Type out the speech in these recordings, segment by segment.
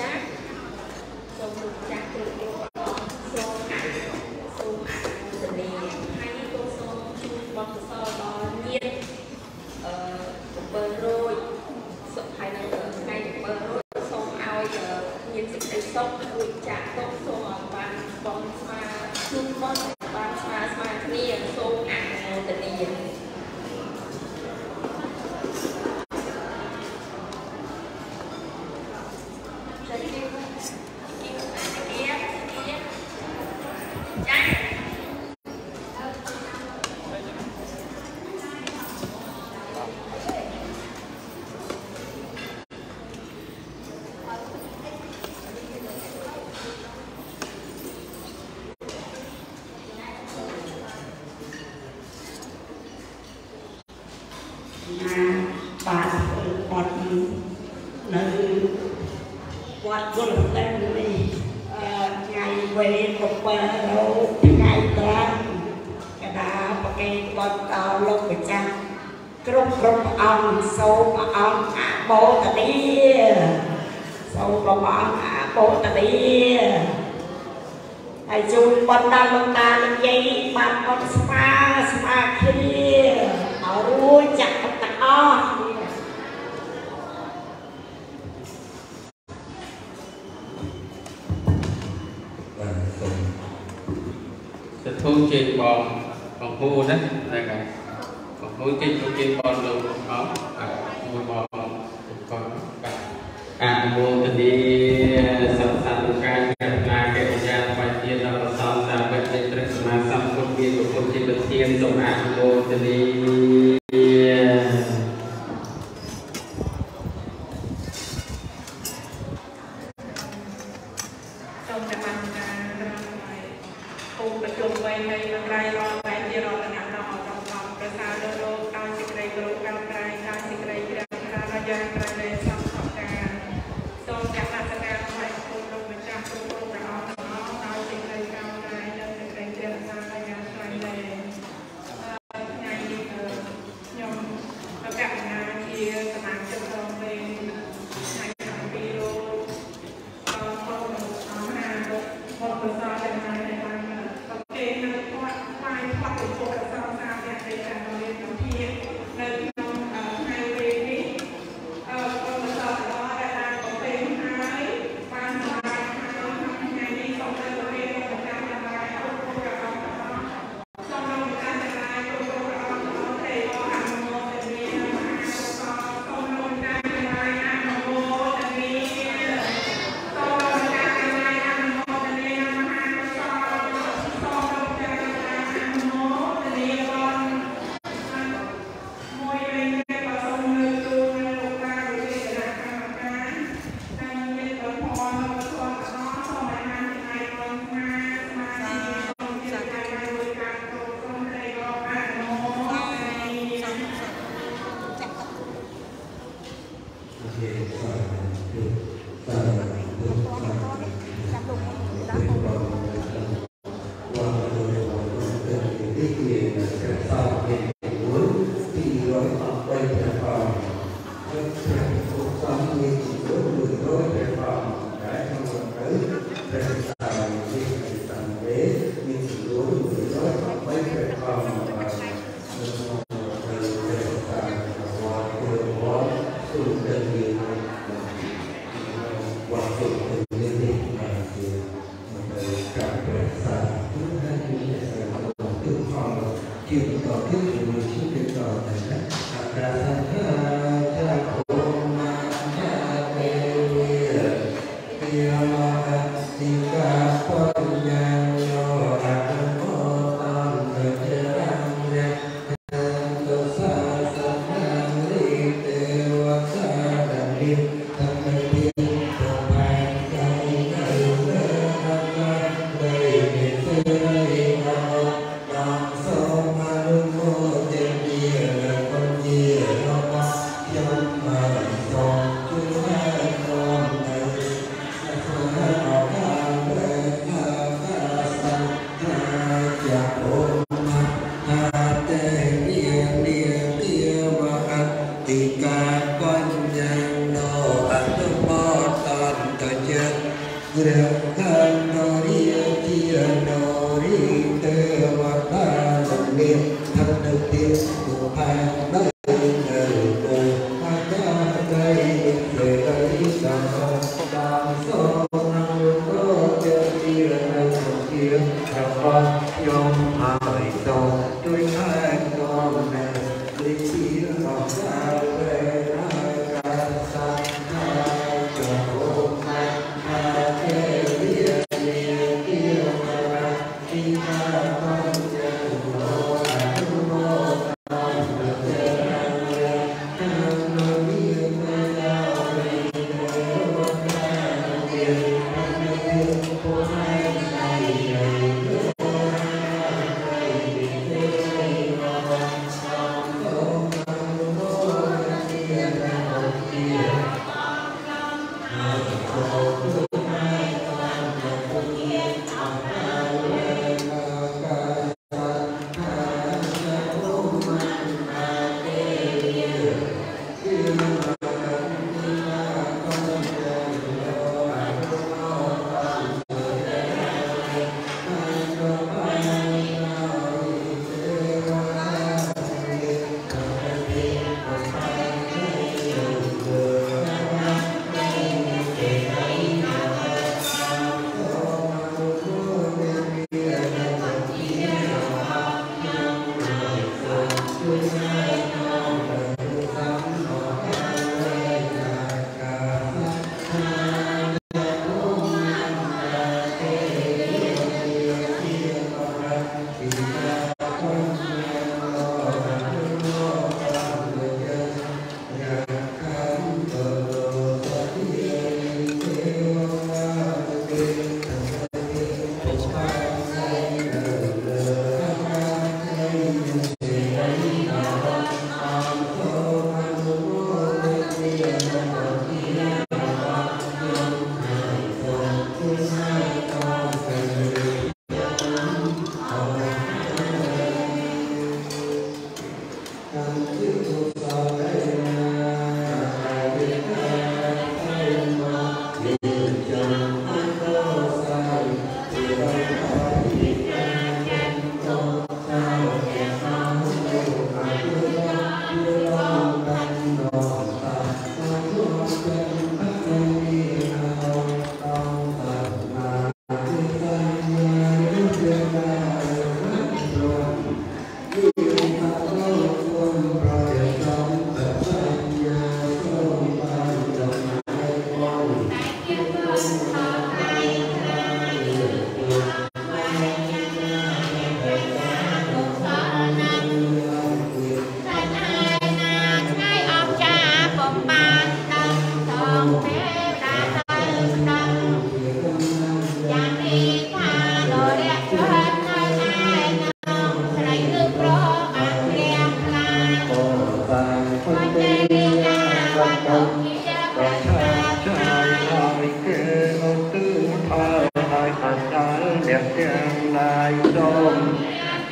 chát, còn mình chát thì 7រោថ្ងៃត្រង់កដាប្រកេតបត់តលោកម្ចាស់គ្រប់គ្រប់ព្រះអង្គសូមព្រះអង្គអបោតនីសូមព្រះអង្គអបោតនីហើយជូនបន់ដល់លោកតាលោកយាយបានអត់ស្មាស្មាគ្នាឲ្យរួចចាក់ទាំងអស់ សធុជេបងបងហូណាហ្នឹងហើយបងហូជេជេបងលោកអស់អរមួយបងបងបាទអនុមោទនីសត្វសត្វកាយកណ្ណាកិរិយាបញ្ញាដល់សំសាវិទ្យាត្រស្មាសម្ពុទ្ធមានពុទ្ធជាប្រធានសូមអនុមោទនី familia y todo lo que todo Yeah. 有法可修，对开。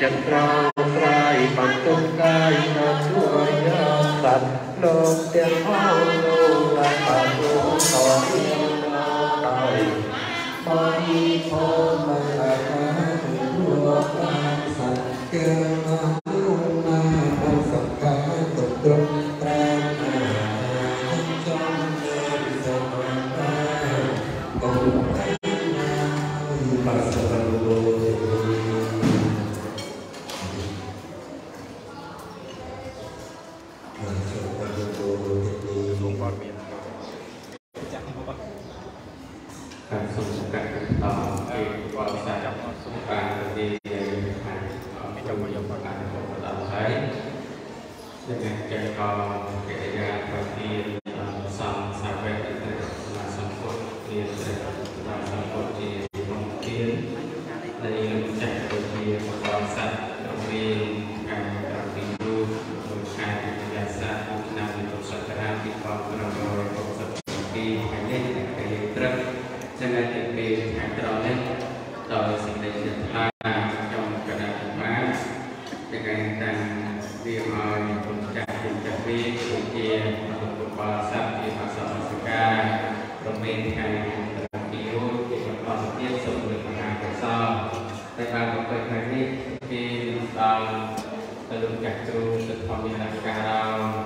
อย่างเรา Kacau, setempat yang ada sekarang